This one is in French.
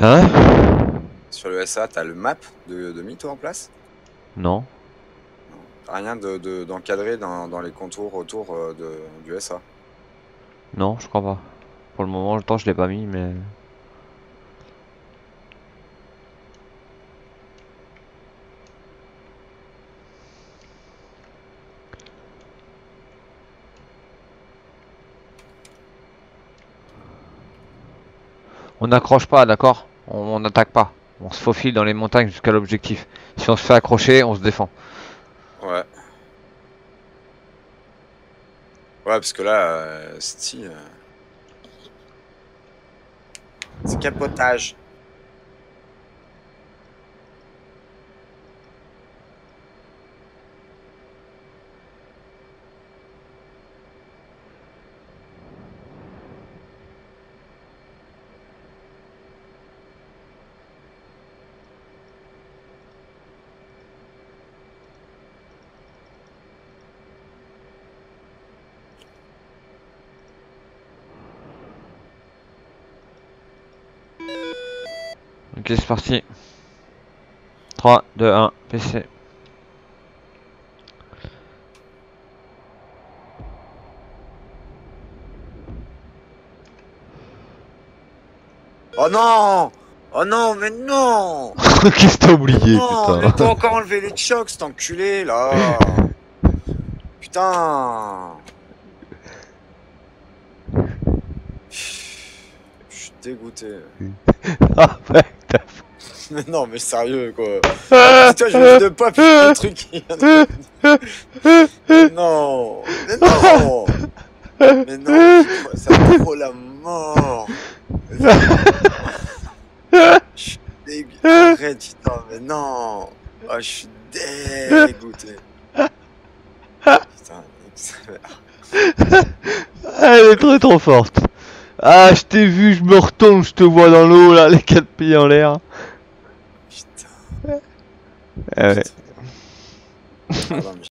Hein Sur le SA, t'as le map de, de mytho en place? Non. T'as Rien de- de- d'encadré dans, dans les contours autour euh, de, du SA. Non, je crois pas. Pour le moment, le temps, je l'ai pas mis, mais... On n'accroche pas, d'accord? On n'attaque pas. On se faufile dans les montagnes jusqu'à l'objectif. Si on se fait accrocher, on se défend. Ouais. Ouais, parce que là, euh, euh, C'est capotage. Ok, c'est parti. 3, 2, 1, PC. Oh non Oh non, mais non Qu'est-ce que t'as oublié, Non, mais putain t'as encore enlevé les chocs, cet enculé, là Putain Je suis dégoûté. Ah ouais, Mais non, mais sérieux, quoi Putain, je viens de pas faire le truc qui vient de- Mais Non Mais non Mais non Ça me trop la mort Je suis dégoûté. Arrête, putain, mais non Ah, je suis dégoûté. Putain, m'a- Elle est très trop forte. Ah, je t'ai vu, je me retourne, je te vois dans l'eau là, les quatre pieds en l'air. Putain. Ah